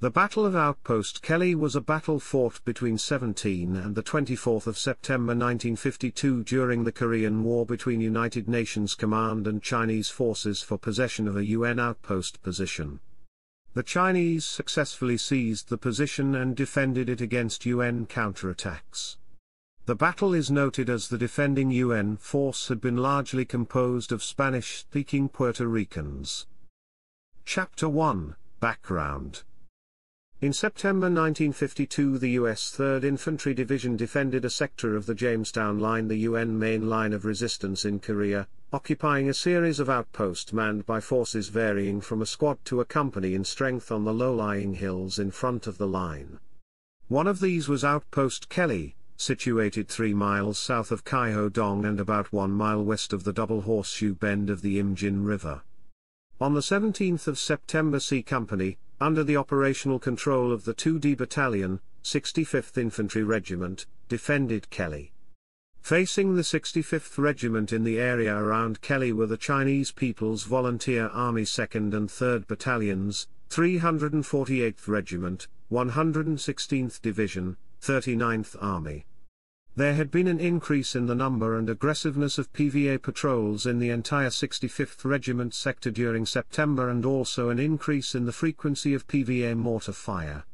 The Battle of Outpost Kelly was a battle fought between 17 and the 24th of September 1952 during the Korean War between United Nations Command and Chinese forces for possession of a UN outpost position. The Chinese successfully seized the position and defended it against UN counterattacks. The battle is noted as the defending UN force had been largely composed of Spanish-speaking Puerto Ricans. Chapter 1 Background in September 1952 the U.S. 3rd Infantry Division defended a sector of the Jamestown Line the UN main line of resistance in Korea, occupying a series of outposts manned by forces varying from a squad to a company in strength on the low-lying hills in front of the line. One of these was Outpost Kelly, situated three miles south of Kaiho-dong and about one mile west of the double horseshoe bend of the Imjin River. On the 17th of September C Company, under the operational control of the 2D Battalion, 65th Infantry Regiment, defended Kelly. Facing the 65th Regiment in the area around Kelly were the Chinese People's Volunteer Army 2nd and 3rd Battalions, 348th Regiment, 116th Division, 39th Army. There had been an increase in the number and aggressiveness of PVA patrols in the entire 65th Regiment sector during September and also an increase in the frequency of PVA mortar fire.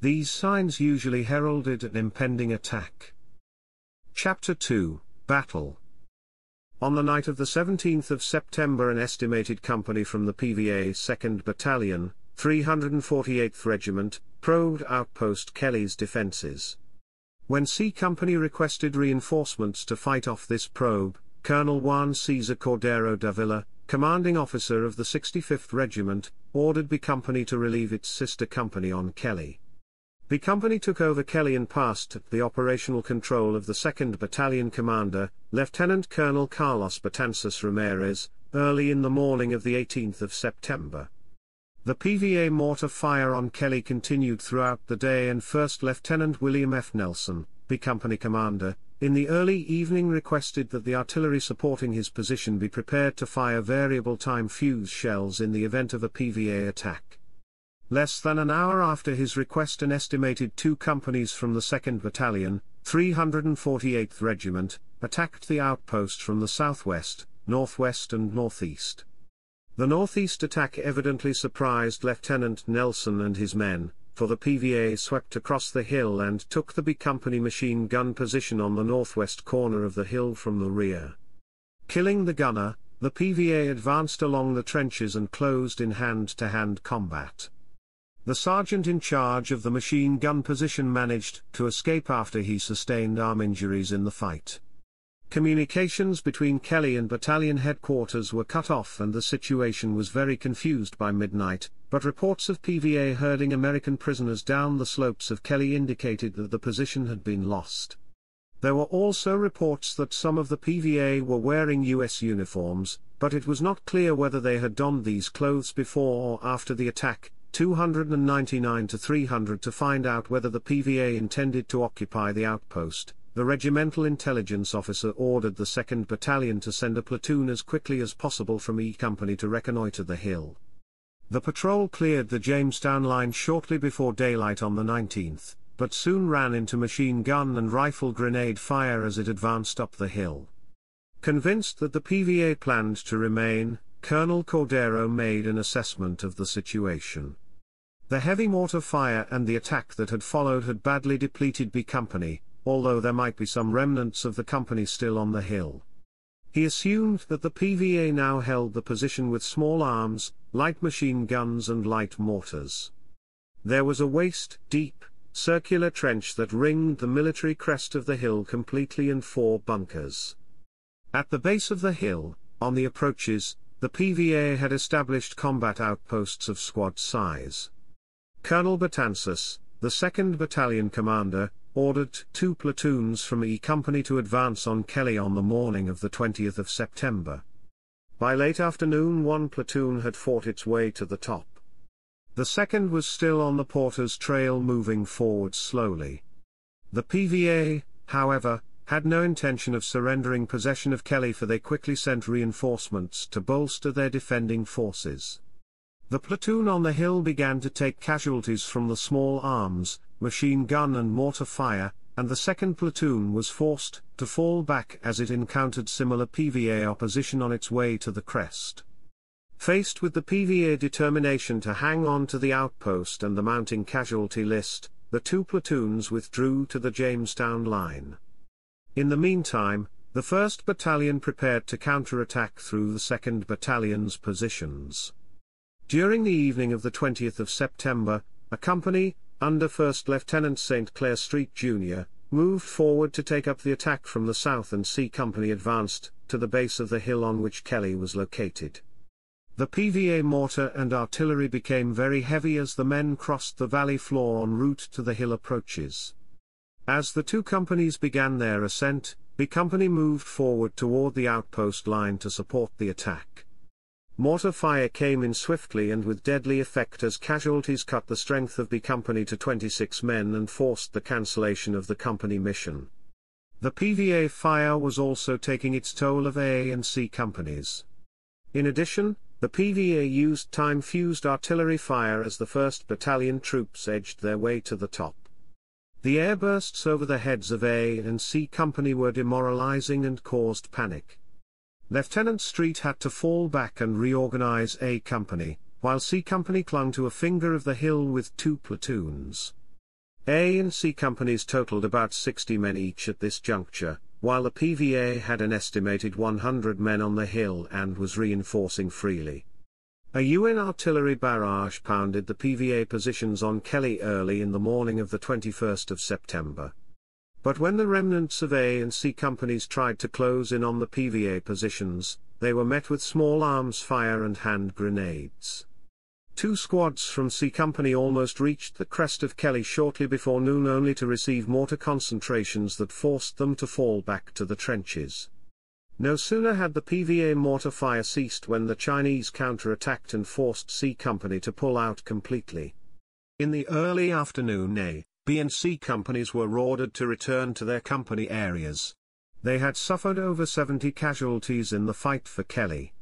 These signs usually heralded an impending attack. Chapter 2 Battle On the night of the 17th of September an estimated company from the PVA 2nd Battalion, 348th Regiment, probed outpost Kelly's defences. When C Company requested reinforcements to fight off this probe, Colonel Juan Cesar Cordero Davila, commanding officer of the 65th Regiment, ordered B Company to relieve its sister company on Kelly. B Company took over Kelly and passed the operational control of the 2nd Battalion commander, Lieutenant Colonel Carlos Betances Ramirez, early in the morning of the 18th of September. The PVA mortar fire on Kelly continued throughout the day and First Lieutenant William F. Nelson, B Company commander, in the early evening requested that the artillery supporting his position be prepared to fire variable time fuse shells in the event of a PVA attack. Less than an hour after his request an estimated two companies from the 2nd Battalion, 348th Regiment, attacked the outpost from the southwest, northwest and northeast. The northeast attack evidently surprised Lieutenant Nelson and his men, for the PVA swept across the hill and took the B Company machine gun position on the northwest corner of the hill from the rear. Killing the gunner, the PVA advanced along the trenches and closed in hand-to-hand -hand combat. The sergeant in charge of the machine gun position managed to escape after he sustained arm injuries in the fight. Communications between Kelly and battalion headquarters were cut off and the situation was very confused by midnight, but reports of PVA herding American prisoners down the slopes of Kelly indicated that the position had been lost. There were also reports that some of the PVA were wearing US uniforms, but it was not clear whether they had donned these clothes before or after the attack, 299 to 300 to find out whether the PVA intended to occupy the outpost the regimental intelligence officer ordered the 2nd Battalion to send a platoon as quickly as possible from E Company to reconnoiter the hill. The patrol cleared the Jamestown line shortly before daylight on the 19th, but soon ran into machine gun and rifle grenade fire as it advanced up the hill. Convinced that the PVA planned to remain, Colonel Cordero made an assessment of the situation. The heavy mortar fire and the attack that had followed had badly depleted B Company, although there might be some remnants of the company still on the hill. He assumed that the PVA now held the position with small arms, light machine guns and light mortars. There was a waist-deep, circular trench that ringed the military crest of the hill completely in four bunkers. At the base of the hill, on the approaches, the PVA had established combat outposts of squad size. Colonel Betances, the 2nd Battalion commander, ordered two platoons from E Company to advance on Kelly on the morning of the 20th of September. By late afternoon one platoon had fought its way to the top. The second was still on the Porter's Trail moving forward slowly. The PVA, however, had no intention of surrendering possession of Kelly for they quickly sent reinforcements to bolster their defending forces. The platoon on the hill began to take casualties from the small arms, machine gun and mortar fire, and the second platoon was forced to fall back as it encountered similar PVA opposition on its way to the crest. Faced with the PVA determination to hang on to the outpost and the mounting casualty list, the two platoons withdrew to the Jamestown line. In the meantime, the 1st Battalion prepared to counterattack through the 2nd Battalion's positions. During the evening of the 20th of September, a company, under 1st Lieutenant St. Clair Street Jr., moved forward to take up the attack from the south and C Company advanced to the base of the hill on which Kelly was located. The PVA mortar and artillery became very heavy as the men crossed the valley floor en route to the hill approaches. As the two companies began their ascent, B Company moved forward toward the outpost line to support the attack. Mortar fire came in swiftly and with deadly effect as casualties cut the strength of B Company to 26 men and forced the cancellation of the company mission. The PVA fire was also taking its toll of A and C companies. In addition, the PVA used time-fused artillery fire as the 1st Battalion troops edged their way to the top. The airbursts over the heads of A and C Company were demoralizing and caused panic. Lieutenant Street had to fall back and reorganize A Company, while C Company clung to a finger of the hill with two platoons. A and C companies totaled about 60 men each at this juncture, while the PVA had an estimated 100 men on the hill and was reinforcing freely. A UN artillery barrage pounded the PVA positions on Kelly early in the morning of the 21st of September. But when the remnants of A and C companies tried to close in on the PVA positions, they were met with small arms fire and hand grenades. Two squads from C Company almost reached the crest of Kelly shortly before noon only to receive mortar concentrations that forced them to fall back to the trenches. No sooner had the PVA mortar fire ceased when the Chinese counterattacked and forced C Company to pull out completely. In the early afternoon A, B and C companies were ordered to return to their company areas. They had suffered over 70 casualties in the fight for Kelly.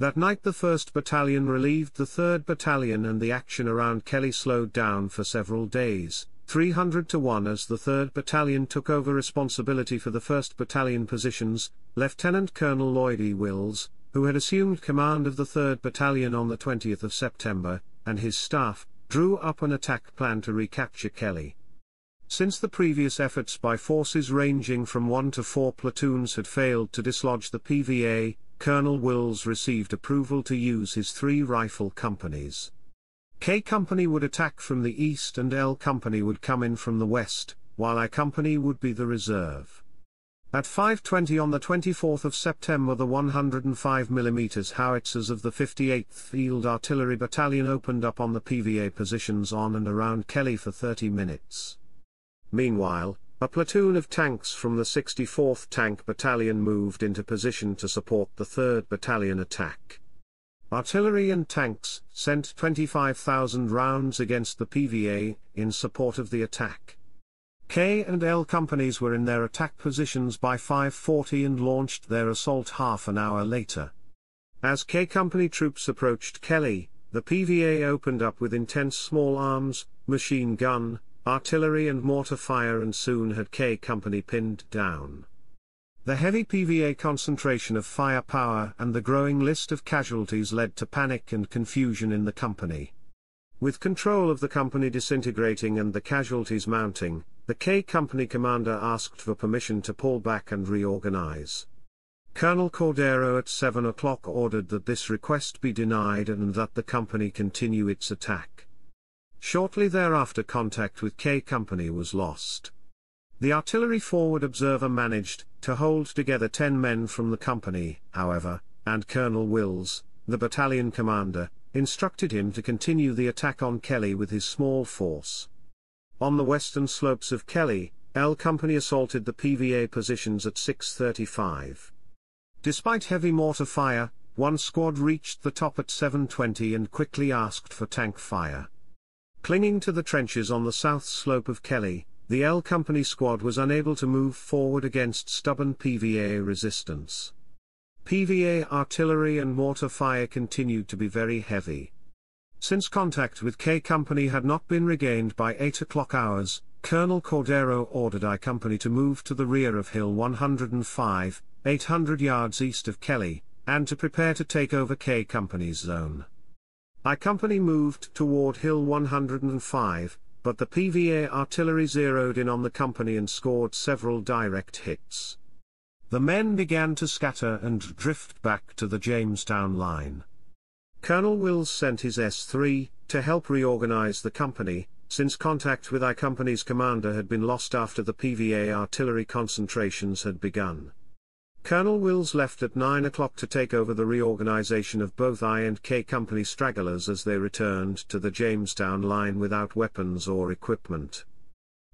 That night the 1st Battalion relieved the 3rd Battalion and the action around Kelly slowed down for several days, 300 to 1 as the 3rd Battalion took over responsibility for the 1st Battalion positions, Lieutenant Colonel Lloyd E. Wills, who had assumed command of the 3rd Battalion on the 20th of September, and his staff, drew up an attack plan to recapture Kelly. Since the previous efforts by forces ranging from 1 to 4 platoons had failed to dislodge the PVA, Colonel Wills received approval to use his three rifle companies. K Company would attack from the east and L Company would come in from the west, while I Company would be the reserve. At 5.20 on the 24th of September the 105mm howitzers of the 58th Field Artillery Battalion opened up on the PVA positions on and around Kelly for 30 minutes. Meanwhile, a platoon of tanks from the 64th Tank Battalion moved into position to support the 3rd Battalion attack. Artillery and tanks sent 25,000 rounds against the PVA in support of the attack. K and L companies were in their attack positions by 5:40 and launched their assault half an hour later. As K company troops approached Kelly, the PVA opened up with intense small arms, machine gun, artillery and mortar fire and soon had K Company pinned down. The heavy PVA concentration of firepower and the growing list of casualties led to panic and confusion in the company. With control of the company disintegrating and the casualties mounting, the K Company commander asked for permission to pull back and reorganize. Colonel Cordero at 7 o'clock ordered that this request be denied and that the company continue its attack. Shortly thereafter contact with K Company was lost. The artillery forward observer managed to hold together 10 men from the company, however, and Colonel Wills, the battalion commander, instructed him to continue the attack on Kelly with his small force. On the western slopes of Kelly, L Company assaulted the PVA positions at 6.35. Despite heavy mortar fire, one squad reached the top at 7.20 and quickly asked for tank fire. Clinging to the trenches on the south slope of Kelly, the L Company squad was unable to move forward against stubborn PVA resistance. PVA artillery and mortar fire continued to be very heavy. Since contact with K Company had not been regained by 8 o'clock hours, Colonel Cordero ordered I Company to move to the rear of Hill 105, 800 yards east of Kelly, and to prepare to take over K Company's zone. I Company moved toward Hill 105, but the PVA artillery zeroed in on the company and scored several direct hits. The men began to scatter and drift back to the Jamestown line. Colonel Wills sent his S3 to help reorganize the company, since contact with I Company's commander had been lost after the PVA artillery concentrations had begun. Colonel Wills left at 9 o'clock to take over the reorganization of both I and K Company stragglers as they returned to the Jamestown line without weapons or equipment.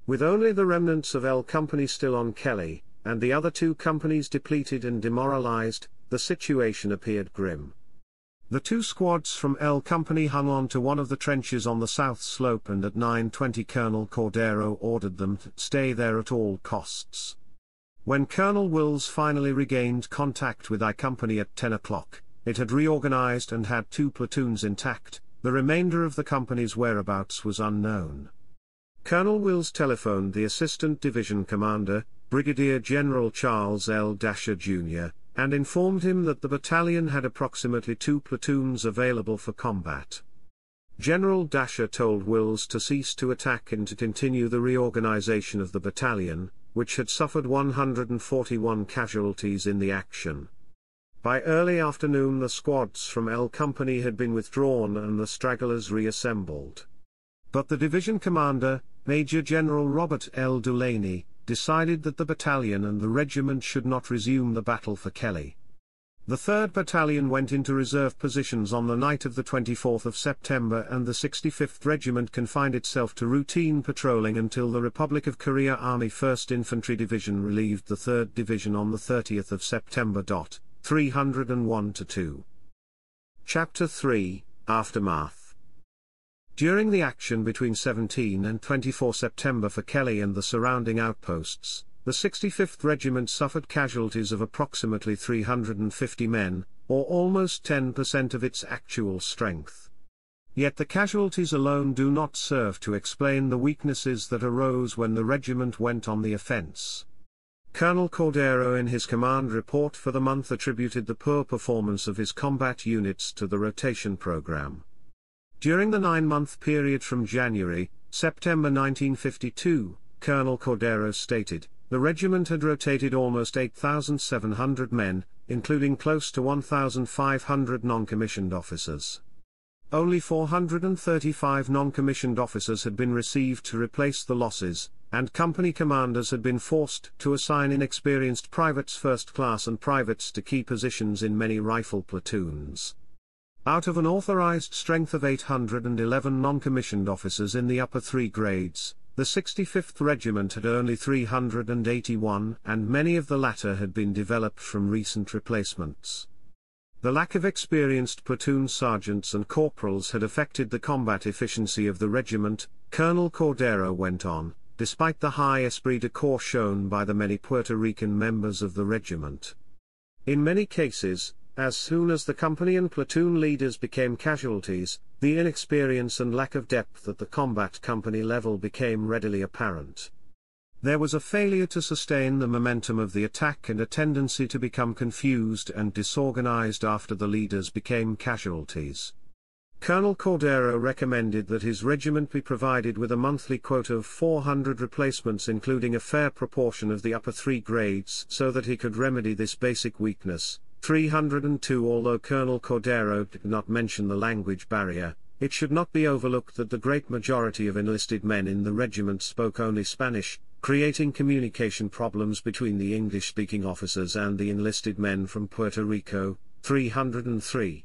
With only the remnants of L Company still on Kelly, and the other two companies depleted and demoralized, the situation appeared grim. The two squads from L Company hung on to one of the trenches on the south slope and at 9.20 Colonel Cordero ordered them to stay there at all costs. When Colonel Wills finally regained contact with I Company at 10 o'clock, it had reorganized and had two platoons intact, the remainder of the company's whereabouts was unknown. Colonel Wills telephoned the Assistant Division Commander, Brigadier General Charles L. Dasher Jr., and informed him that the battalion had approximately two platoons available for combat. General Dasher told Wills to cease to attack and to continue the reorganization of the battalion, which had suffered 141 casualties in the action. By early afternoon the squads from L Company had been withdrawn and the stragglers reassembled. But the division commander, Major General Robert L. Dulaney, decided that the battalion and the regiment should not resume the battle for Kelly. The 3rd Battalion went into reserve positions on the night of the 24th of September and the 65th Regiment confined itself to routine patrolling until the Republic of Korea Army 1st Infantry Division relieved the 3rd Division on the 30th of September. 301 2. Chapter 3 Aftermath during the action between 17 and 24 September for Kelly and the surrounding outposts, the 65th Regiment suffered casualties of approximately 350 men, or almost 10% of its actual strength. Yet the casualties alone do not serve to explain the weaknesses that arose when the regiment went on the offense. Colonel Cordero in his command report for the month attributed the poor performance of his combat units to the rotation program. During the nine-month period from January, September 1952, Colonel Cordero stated, the regiment had rotated almost 8,700 men, including close to 1,500 non-commissioned officers. Only 435 non-commissioned officers had been received to replace the losses, and company commanders had been forced to assign inexperienced privates first class and privates to key positions in many rifle platoons. Out of an authorized strength of 811 non-commissioned officers in the upper three grades, the 65th Regiment had only 381 and many of the latter had been developed from recent replacements. The lack of experienced platoon sergeants and corporals had affected the combat efficiency of the regiment, Colonel Cordero went on, despite the high esprit de corps shown by the many Puerto Rican members of the regiment. In many cases, as soon as the company and platoon leaders became casualties, the inexperience and lack of depth at the combat company level became readily apparent. There was a failure to sustain the momentum of the attack and a tendency to become confused and disorganized after the leaders became casualties. Colonel Cordero recommended that his regiment be provided with a monthly quota of 400 replacements including a fair proportion of the upper three grades so that he could remedy this basic weakness, 302 Although Colonel Cordero did not mention the language barrier, it should not be overlooked that the great majority of enlisted men in the regiment spoke only Spanish, creating communication problems between the English-speaking officers and the enlisted men from Puerto Rico. 303.